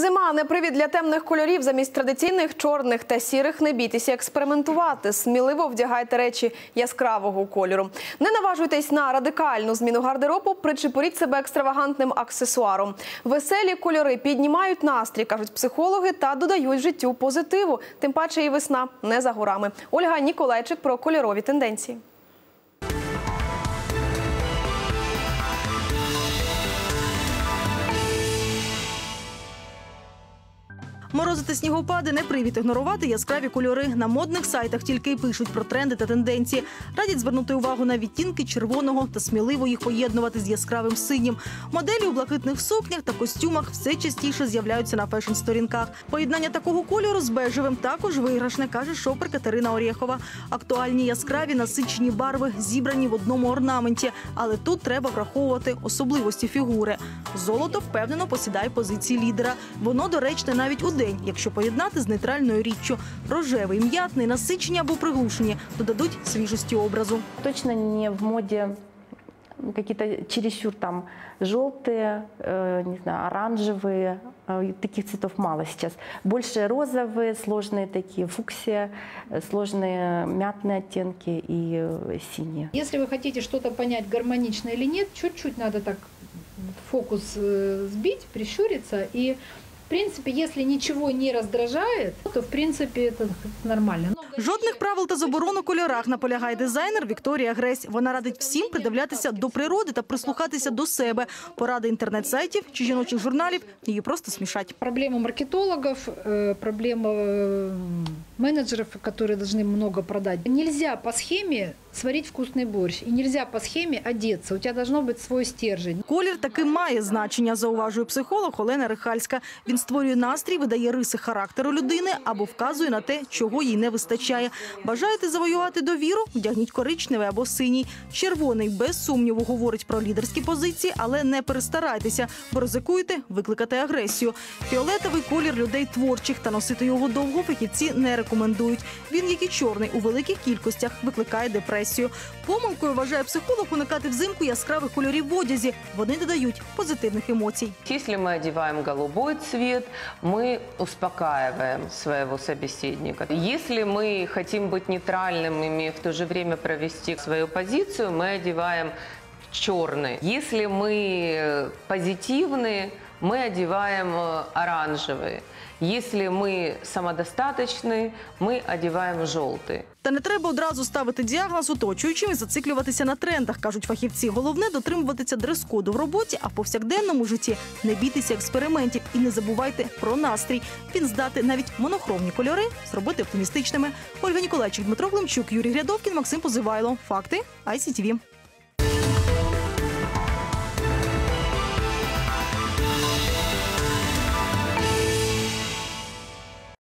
Зима не привід для темних кольорів. Замість традиційних чорних та сірих не бійтеся експериментувати. Сміливо вдягайте речі яскравого кольору. Не наважуйтесь на радикальну зміну гардеробу, причепуріть себе екстравагантним аксесуаром. Веселі кольори піднімають настрій, кажуть психологи, та додають життю позитиву. Тим паче і весна не за горами. Ольга Ніколайчик про кольорові тенденції. Морози та снігопади не привід ігнорувати яскраві кольори. На модних сайтах тільки й пишуть про тренди та тенденції. Радять звернути увагу на відтінки червоного та сміливо їх поєднувати з яскравим синім. Моделі у блакитних сукнях та костюмах все частіше з'являються на фешн-сторінках. Поєднання такого кольору з бежевим також виграшне, каже шопер Катерина Орєхова. Актуальні яскраві насичені барви зібрані в одному орнаменті, але тут треба враховувати особливості фігури. Золото впевнено посідає позиції лідера. Воно доречне навіть у день, якщо поєднати з нейтральною річчю. Рожевий, м'ятний, насичені або приглушені додадуть свіжості образу. Точно не в моде какие-то чересчур там желтые, э, не знаю, оранжевые. Э, Таких цветов мало сейчас. Больше розовые, сложные такие, фуксия, э, сложные мятные оттенки и э, синие. Если вы хотите что-то понять, гармонично или нет, чуть-чуть надо так фокус э, сбить, прищуриться. И, в принципе, если ничего не раздражает, то, в принципе, это нормально. Но Жодних правил та заборон у кольорах наполягає дизайнер Вікторія Гресь. Вона радить всім придивлятися до природи та прислухатися до себе. Поради інтернет-сайтів чи жіночих журналів її просто смішать. Проблема маркетологов, э, проблема э, менеджеров, которые должны много продать. Нельзя по схеме сварить вкусный борщ, и нельзя по схеме одеться. У тебя должно быть свой стержень. Колір таки має значення, зауважує психолог Олена Рихальська. Він створює настрій, видає риси характеру людини або вказує на те, чого їй не вистачає. Бажаєте завоювати довіру? Вдягніть коричневий або синій. Червоний без сумніву говорить про лідерські позиції, але не перестарайтеся, бо ризикуєте викликати агресію. Фіолетовий колір людей творчих та носити його довго фахівці не рекомендують. Він, як і чорний, у великих кількостях викликає депресію. Помилкою вважає психолог уникати взимку яскравих кольорів в одязі. Вони додають позитивних емоцій. Если мы одеваем голубой цвет, мы успокаиваем своего собеседника. Если мы хотим быть нейтральным, имея в то же время провести свою позицию, мы одеваем черный. Если мы э, позитивны, мы одеваем э, оранжевый. Если мы самодостаточны, мы одеваем желтый. Та не треба одразу ставити діагноз оточуючим і зациклюватися на трендах, кажуть фахівці. Головне дотримуватися дрес-коду в роботі, а в повсякденному житті не бійтеся експериментів і не забувайте про настрій. Він здати навіть монохромні кольори зробити оптимістичними. Ольга Ніколайчик, Дмитро Глимчук, Юрій Грядовкін, Максим Позивайло. Факти ICTV.